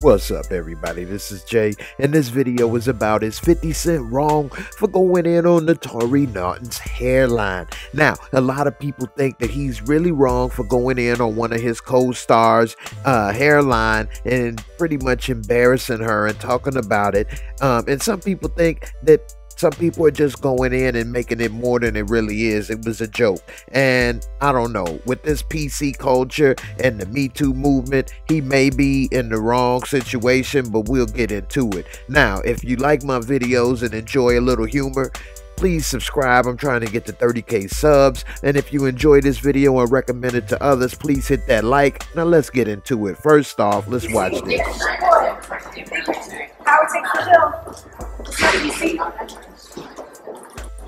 What's up, everybody? This is Jay, and this video is about is 50 Cent wrong for going in on Naturi Naughton's hairline. Now, a lot of people think that he's really wrong for going in on one of his co-stars' uh, hairline and pretty much embarrassing her and talking about it. Um, and some people think that some people are just going in and making it more than it really is. It was a joke. And I don't know, with this PC culture and the Me Too movement, he may be in the wrong situation, but we'll get into it. Now, if you like my videos and enjoy a little humor, please subscribe. I'm trying to get to 30k subs. And if you enjoy this video and recommend it to others, please hit that like. Now let's get into it. First off, let's watch this. How it takes the bill. You see?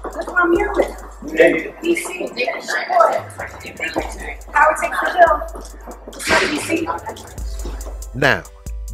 Look I'm here with. You see? How it takes the bill. You see? Now,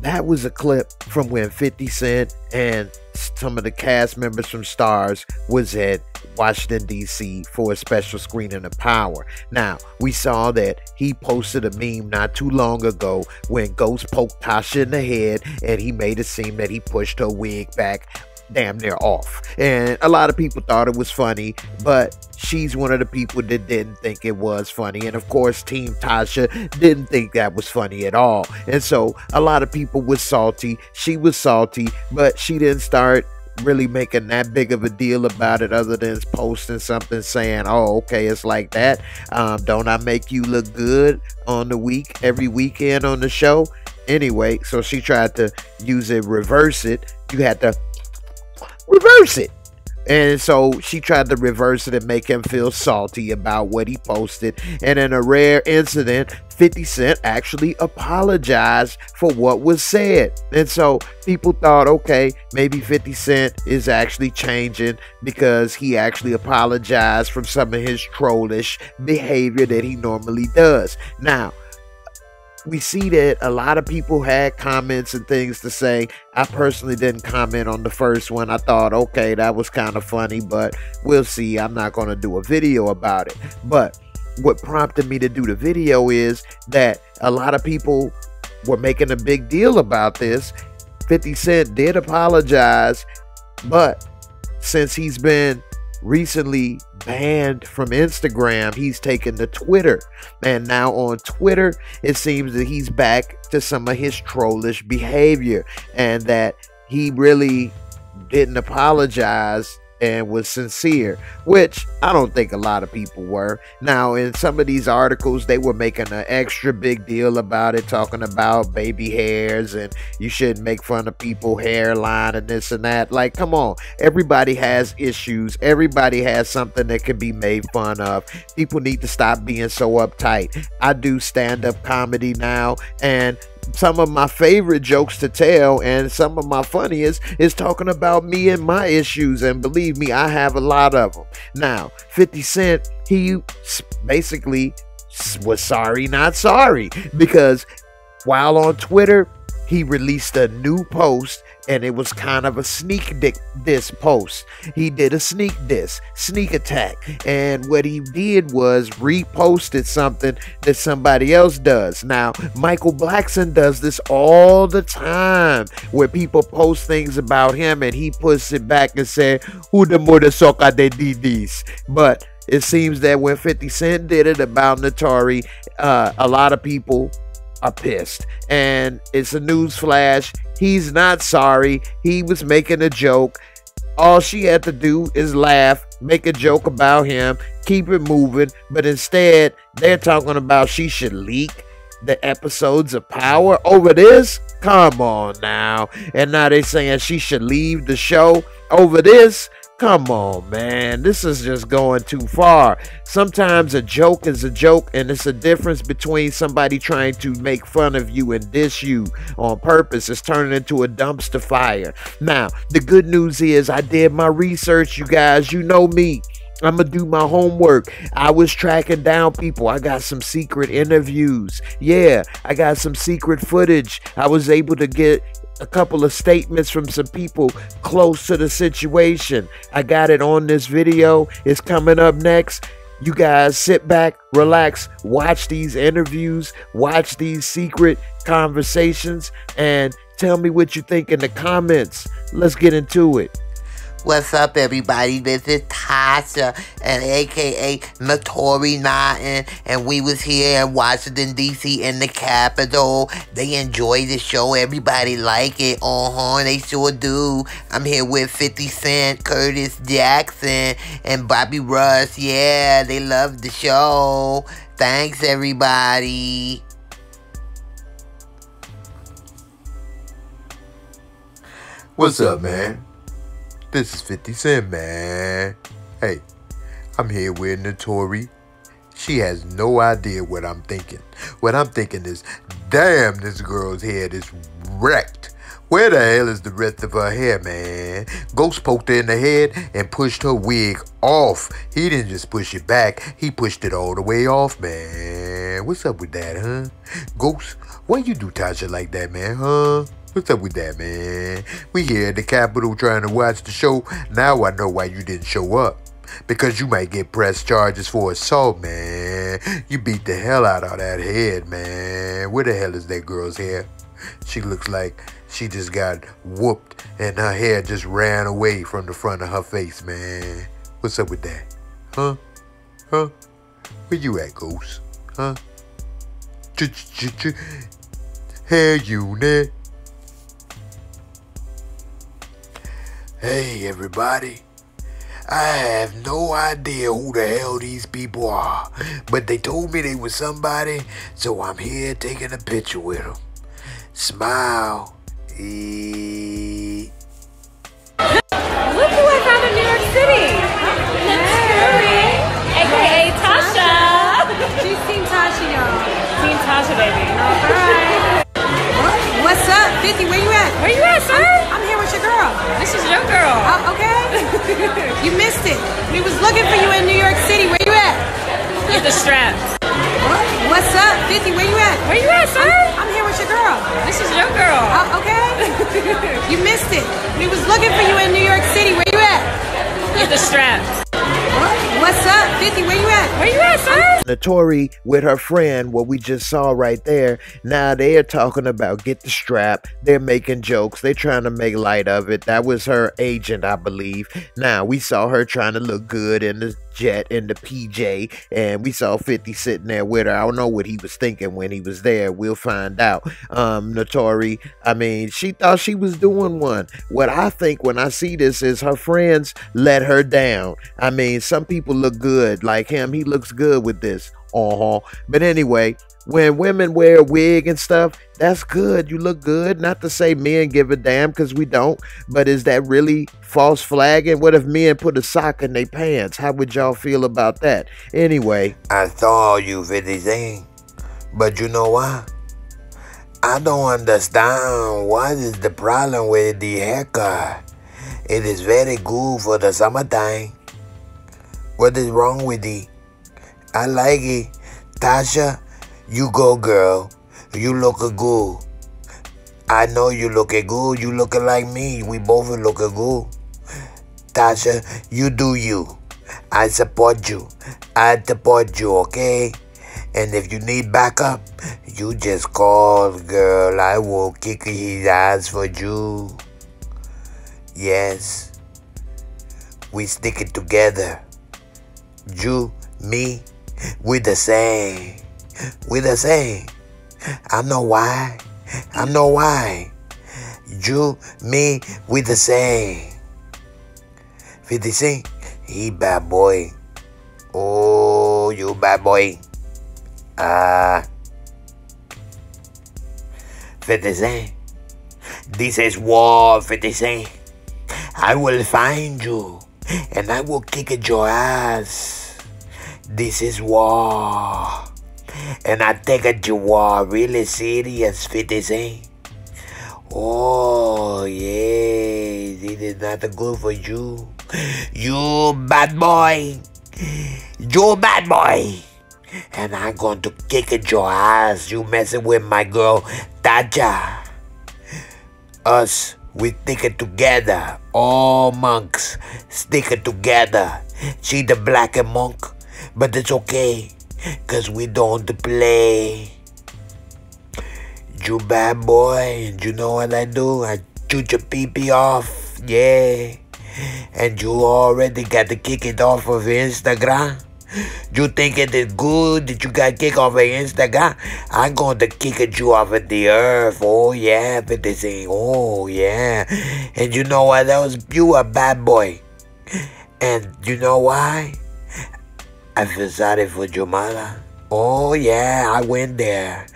that was a clip from when 50 Cent and some of the cast members from Starz was at Washington, D.C. for a special screening of Power. Now, we saw that he posted a meme not too long ago when Ghost poked Tasha in the head and he made it seem that he pushed her wig back damn near off. And a lot of people thought it was funny, but she's one of the people that didn't think it was funny. And of course, Team Tasha didn't think that was funny at all. And so a lot of people was salty. She was salty, but she didn't start really making that big of a deal about it other than posting something saying oh okay it's like that um, don't i make you look good on the week every weekend on the show anyway so she tried to use it reverse it you had to reverse it. And so she tried to reverse it and make him feel salty about what he posted. And in a rare incident, 50 Cent actually apologized for what was said. And so people thought, okay, maybe 50 Cent is actually changing because he actually apologized for some of his trollish behavior that he normally does. Now, we see that a lot of people had comments and things to say. I personally didn't comment on the first one. I thought, okay, that was kind of funny, but we'll see. I'm not going to do a video about it. But what prompted me to do the video is that a lot of people were making a big deal about this. 50 Cent did apologize, but since he's been recently banned from Instagram. He's taken to Twitter. And now on Twitter, it seems that he's back to some of his trollish behavior and that he really didn't apologize and was sincere, which I don't think a lot of people were. Now, in some of these articles, they were making an extra big deal about it, talking about baby hairs and you shouldn't make fun of people hairline and this and that. Like, come on, everybody has issues, everybody has something that can be made fun of. People need to stop being so uptight. I do stand up comedy now, and some of my favorite jokes to tell and some of my funniest is talking about me and my issues. And believe me, I have a lot of them. Now, 50 Cent, he basically was sorry, not sorry, because while on Twitter, he released a new post and it was kind of a sneak dick diss post. He did a sneak diss, sneak attack, and what he did was reposted something that somebody else does. Now, Michael Blackson does this all the time, where people post things about him and he puts it back and say, "Who the mother soca de didis?" But it seems that when 50 Cent did it about Naturi, uh, a lot of people are pissed. And it's a news flash. He's not sorry. He was making a joke. All she had to do is laugh, make a joke about him, keep it moving. But instead, they're talking about she should leak the episodes of Power over this. Come on now. And now they're saying she should leave the show over this. Come on, man. This is just going too far. Sometimes a joke is a joke, and it's a difference between somebody trying to make fun of you and diss you on purpose. It's turning into a dumpster fire. Now, the good news is I did my research, you guys. You know me. I'm gonna do my homework. I was tracking down people. I got some secret interviews. Yeah, I got some secret footage. I was able to get a couple of statements from some people close to the situation. I got it on this video. It's coming up next. You guys sit back, relax, watch these interviews, watch these secret conversations, and Tell me what you think in the comments. Let's get into it. What's up, everybody? This is Tasha, and AKA Naturi Naughton, and we was here in Washington D.C. in the Capitol. They enjoy the show. Everybody like it. Uh huh. They sure do. I'm here with 50 Cent, Curtis Jackson, and Bobby Russ. Yeah, they love the show. Thanks, everybody. What's up, man? This is 50 Cent, man. Hey, I'm here with Naturi. She has no idea what I'm thinking. What I'm thinking is, damn, this girl's head is wrecked. Where the hell is the rest of her hair, man? Ghost poked her in the head and pushed her wig off. He didn't just push it back, he pushed it all the way off, man. What's up with that, huh? Ghost, why you do Tasha like that, man, huh? What's up with that, man? We here at the Capitol trying to watch the show. Now I know why you didn't show up. Because you might get press charges for assault, man. You beat the hell out of that head, man. Where the hell is that girl's hair? She looks like she just got whooped and her hair just ran away from the front of her face, man. What's up with that? Huh? Huh? Where you at, Ghost? Huh? Ch-ch-ch-ch. Hair unit. Hey, everybody. I have no idea who the hell these people are, but they told me they were somebody, so I'm here taking a picture with them. Smile. E- Look who I found in New York City. Naturi, aka Tasha. She's Team Tasha, y'all. Team Tasha, baby. Alright. What's up, 50? Where you at? Where you at, sir? Girl. This is your girl. Oh, okay. you missed it. We was looking for you in New York City. Where you at? Get the straps. What's up, 50? Where you at? Where you at, sir? I'm here with your girl. This is your girl. Oh, okay. you missed it. We was looking for you in New York City. Where you at? Get the straps. What's up, 50? Where you at? Where you at, sir? Naturi with her friend, what we just saw right there. Now they are talking about get the strap. They're making jokes. They're trying to make light of it. That was her agent, I believe. Now we saw her trying to look good in the jet in the PJ, and we saw 50 sitting there with her. I don't know what he was thinking when he was there. We'll find out. Um, Naturi, I mean, she thought she was doing one. What I think when I see this is her friends let her down. I mean, some people look good like him. He looks good with this. Uh-huh. But anyway, when women wear a wig and stuff, that's good. You look good. Not to say men give a damn because we don't, but is that really false flagging? What if men put a sock in their pants? How would y'all feel about that? Anyway, I saw you 50 Cent, but you know what? I don't understand what is the problem with the haircut. It is very good for the summertime. What is wrong with it? I like it. Tasha, you go, girl. You look good. I know you looking good. You looking like me. We both looking good. Tasha, you do you. I support you. I support you, okay? And if you need backup, you just call, girl. I will kick his ass for you. Yes. We stick it together. You, me, we the same. We the same. I know why. I know why. You, me, we the same. 50 Cent, he bad boy. Oh, you bad boy. Ah. Uh, 50 Cent. This is war, 50 Cent. I will find you and I will kick your ass. This is war. And I take it you war really serious, 50 Cent. Eh? Oh, yeah, this is not good for you. You bad boy. You bad boy. And I'm going to kick at your ass. You messing with my girl, Taja. Us, we stick it together. All monks stick it together. She the black and monk, but it's okay. Cause we don't play. you bad boy, and you know what I do? I shoot your pee pee off, yeah. And you already got to kick it off of Instagram. You think it is good that you got kick off of Instagram? I'm going to kick it you off of the earth. Oh yeah, but they say, oh yeah. And you know what else? You a bad boy. And you know why? I your mother. Oh yeah, I went there.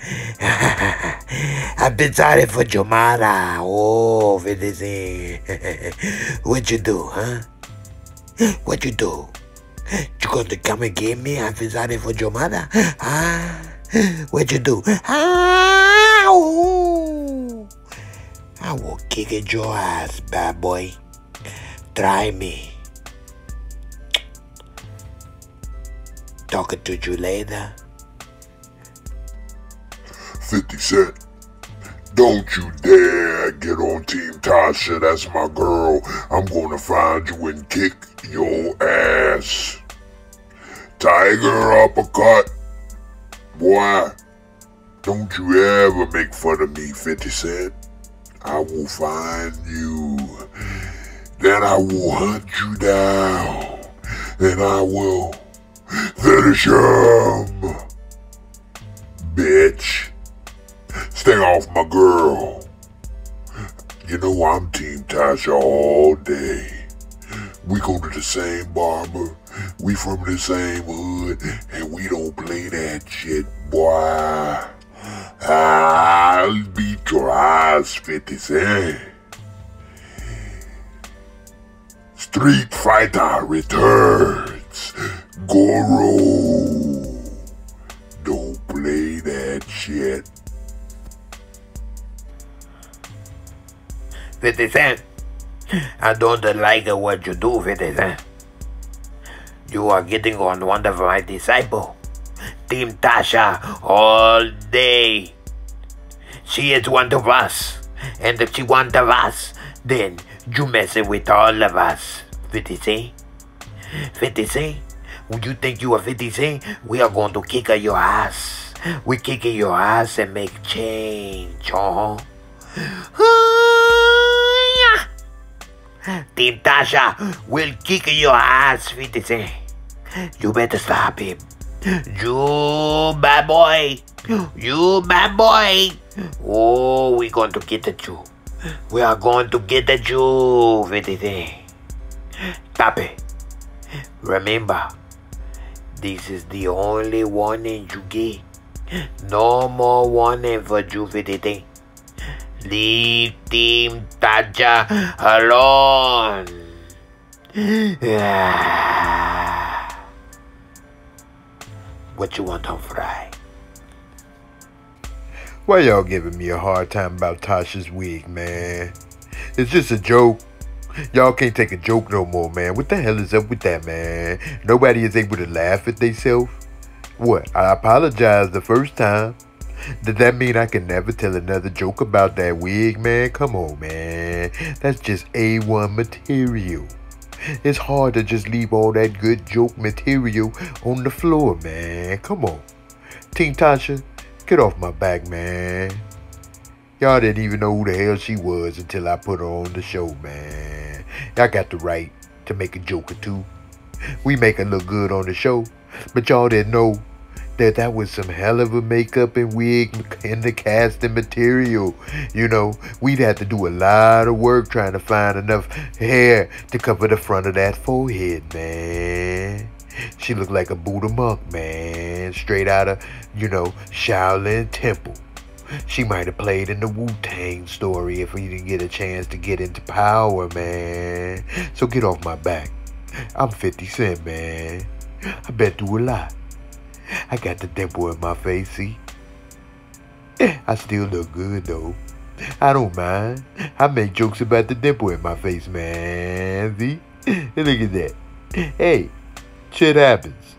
For your mother. Oh, Fitzy. what you do, huh? What you do? You gonna come and get me? I your mother. Ah, what you do? I will kick your ass, bad boy. Try me. Talking to you later. 50 Cent. Don't you dare get on Team Tasha, that's my girl. I'm gonna find you and kick your ass. Tiger uppercut. Boy, don't you ever make fun of me, 50 Cent. I will find you. Then I will hunt you down. And I will finish him. Bitch. Stay off my girl. You know I'm Team Tasha all day. We go to the same barber. We from the same hood. And we don't play that shit, boy. I'll beat your ass, 50 Cent. Street Fighter returns. Goro. Don't play that shit. 50 Cent. I don't like what you do, 50 Cent. You are getting on one of my disciple. Team Tasha all day. She is one of us. And if she one of us, then you messing with all of us. 50 Cent. 50 Cent. You think you are 50 Cent, we are going to kick your ass. We kicking your ass and make change, uh-huh. Team Tasha will kick your ass, 50 Cent. You better stop him. You bad boy. You bad boy. Oh, we going to get at you. We are going to get at you, 50 Cent. Stop it. Remember, this is the only warning you get. No more warning for you, 50 Leave Team Taja alone. what you want on fry? Why y'all giving me a hard time about Tasha's wig, man? It's just a joke. Y'all can't take a joke no more, man. What the hell is up with that, man? Nobody is able to laugh at themselves? What? I apologized the first time. Does that mean I can never tell another joke about that wig, man? Come on, man. That's just A1 material. It's hard to just leave all that good joke material on the floor, man. Come on. Team Tasha, get off my back, man. Y'all didn't even know who the hell she was until I put her on the show, man. Y'all got the right to make a joke or two. We make her look good on the show, but y'all didn't know that that was some hell of a makeup and wig in the casting material. You know, we'd have to do a lot of work trying to find enough hair to cover the front of that forehead, man. She looked like a Buddha monk, man. Straight out of, you know, Shaolin Temple. She might have played in the Wu Tang story if we didn't get a chance to get into power, man. So get off my back. I'm 50 Cent, man. I've been through a lot. I got the dimple in my face, see? Eh, I still look good though. I don't mind. I make jokes about the dimple in my face, man. See? Look at that. Hey, shit happens.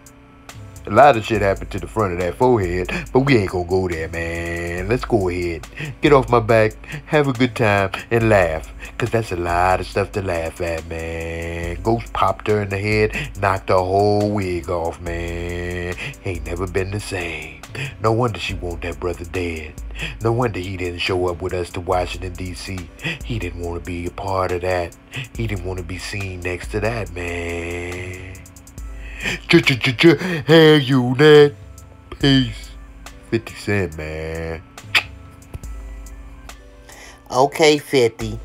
A lot of shit happened to the front of that forehead, but we ain't gonna go there, man. Let's go ahead. Get off my back, have a good time, and laugh. Cause that's a lot of stuff to laugh at, man. Ghost popped her in the head, knocked her whole wig off, man. Ain't never been the same. No wonder she want that brother dead. No wonder he didn't show up with us to Washington, D.C. He didn't want to be a part of that. He didn't want to be seen next to that, man. Hey, you, Ned. Peace. 50 Cent, man. Okay, 50.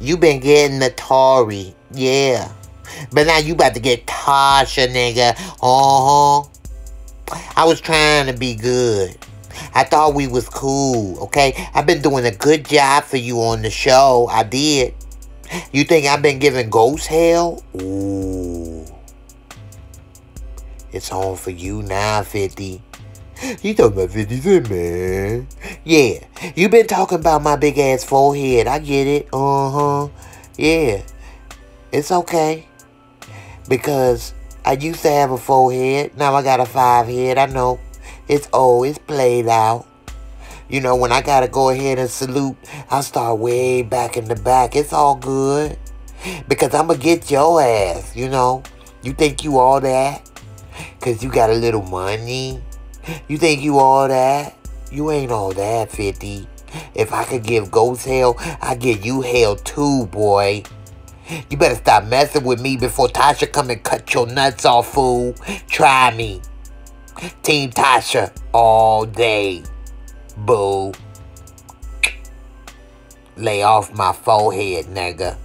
You been getting the yeah. But now you about to get Tasha, nigga. Uh-huh. I was trying to be good. I thought we was cool, okay? I've been doing a good job for you on the show. I did. You think I've been giving ghost hell? Ooh. It's on for you now, 50. You talking about 50 Cent, man. Yeah, you been talking about my big ass forehead. I get it. Uh-huh. Yeah. It's okay. Because I used to have a forehead. Now I got a five head. I know. It's old. It's played out. You know, when I gotta go ahead and salute, I start way back in the back. It's all good. Because I'ma get your ass, you know. You think you all that? Cause you got a little money? You think you all that? You ain't all that, 50. If I could give ghost hell, I'd give you hell too, boy. You better stop messing with me before Tasha come and cut your nuts off, fool. Try me. Team Tasha all day. Boo. Lay off my forehead, nigga.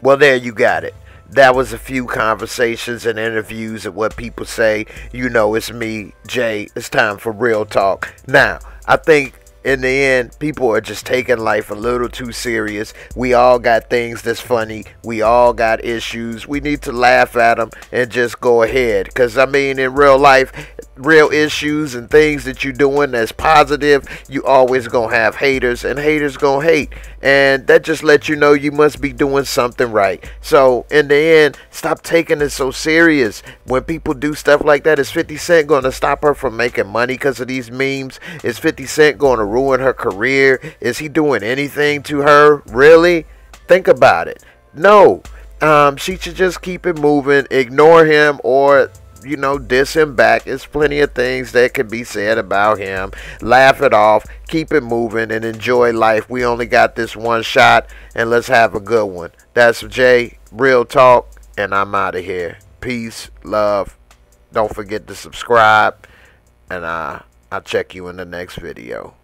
Well, there you got it. That was a few conversations and interviews and what people say. You know, it's me, Jay. It's time for real talk. Now, I think in the end, people are just taking life a little too serious. We all got things that's funny. We all got issues. We need to laugh at them and just go ahead. Because, I mean, in real life, real issues and things that you're doing that's positive, you always gonna have haters, and haters gonna hate. And that just lets you know you must be doing something right. So, in the end, stop taking it so serious. When people do stuff like that, is 50 Cent gonna stop her from making money because of these memes? Is 50 Cent gonna ruin her career? Is he doing anything to her? Really? Think about it. No. Um, she should just keep it moving, ignore him, or you know, diss him back. There's plenty of things that can be said about him. Laugh it off, keep it moving, and enjoy life. We only got this one shot, and let's have a good one. That's Jay, Real Talk, and I'm out of here. Peace, love. Don't forget to subscribe, and uh, I'll check you in the next video.